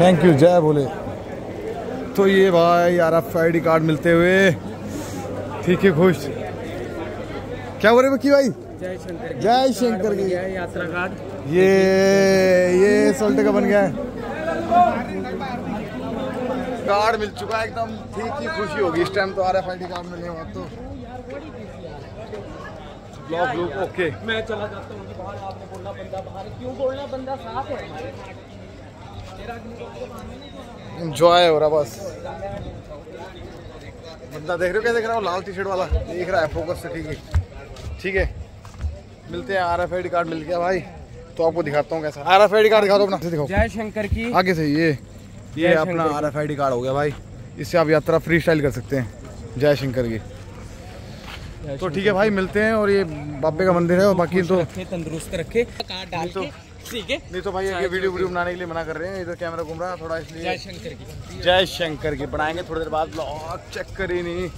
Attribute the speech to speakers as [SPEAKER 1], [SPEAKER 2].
[SPEAKER 1] Thank you जय बोले तो ये भाई R F I D card मिलते हुए ठीक है खुश। क्या बोल रहे बक्की भाई?
[SPEAKER 2] जय शंकर
[SPEAKER 1] जय शंकर की।
[SPEAKER 2] यात्रा कार्ड।
[SPEAKER 1] ये ये सोल्टे का बन गया। कार्ड मिल चुका है एकदम ठीक ही खुशी होगी। इस टाइम तो R F I D card मिलने बाद तो। ब्लॉक लुक ओके
[SPEAKER 2] मैं चला जाता हूँ बाहर आपने बोला बंदा बाहर क्यों बोलना? बंदा साथ है
[SPEAKER 1] एंजॉय हो रहा बस। बंदा देख रहे हो क्या देख रहा हो? लाल टी शर्ट वाला देख रहा है फोकस से ठीक है। ठीक है। मिलते हैं R F I D card मिल गया भाई। तो आपको दिखाता हूँ कैसा। आर एफ़ आई कार्ड दिखा दो अपना। दिखाओ
[SPEAKER 2] जय शंकर की।
[SPEAKER 1] आगे से ये। ये अपना R F I D card हो गया भाई। इससे आप यात्रा फ्री स्टाइल कर सकते हैं। जय शंकर की। तो ठीक है भाई मिलते हैं और ये बाबे का मंदिर है और बाकी तो
[SPEAKER 2] रखे तंदुरुस्त रखे डाल के ठीक है?
[SPEAKER 1] नहीं तो भाई ये वीडियो वीडियो बनाने के लिए मना कर रहे हैं इधर कैमरा घूम रहा है थोड़ा इसलिए जय
[SPEAKER 2] शंकर की।
[SPEAKER 1] जय शंकर की बनाएँगे थोड़ी देर बाद चेक ही नहीं।